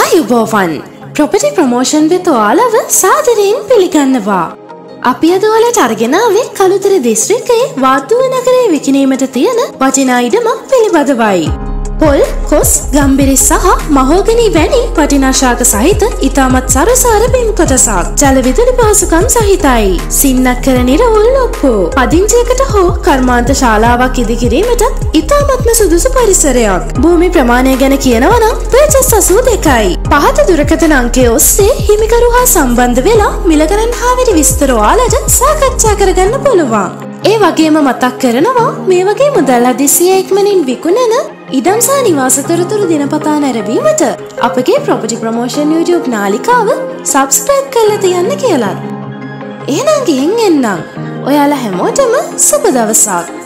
ආයුබෝවන් ප්‍රොපටි ප්‍රමෝෂන් වෙත ඔයාලව සාදරයෙන් පිළිගන්නවා. අපි අද ඔයාලට අරගෙන ආවේ කළුතර දිස්ත්‍රික්කයේ වාතුව නගරයේ විකිණීමට තියෙන වටිනා ඉඩමක් පිළිබඳවයි. පොල්, කොස්, ගම්බිරිස් සහ මහෝගනී වැනි වටිනා ශාක සහිත ඉතාමත් සරසාර බිම් කොටසක්. ජල විදුලි පහසුකම් සහිතයි. සින්නක් කර නිරවුල් ඔප්පු. පදිංචියකට හෝ කර්මාන්ත ශාලාවක් ඉදිකිරීමට ඉතාමත්ම සුදුසු පරිසරයක්. භූමි ප්‍රමාණය ගැන කියනවා නම් පර්චස් අසූ දෙකයි. පහත දුරකථන අංකය ඔස්සේ හිමිකරු හා සම්බන්ධ වෙලා මිලගණන් හා වැඩි විස්තර ඔයාලට සාකච්ඡා කරගන්න පුළුවන්. ඒ වගේම මතක් කරනවා මේ වගේ මුදල් හදිසිය ඉක්මනින් විකුණන ඉඩම්සා නිවාසතොරතුරු දිනපතා නැරවීමට අපගේ ප්‍රොපටි ප්‍රමෝෂන් YouTube නාලිකාව සබස්ක්‍රයිබ් කරලා තියන්න කියලත්. එහෙනම් ගිහින් එන්නම්. ඔයාලා හැමෝටම සුබ දවසක්.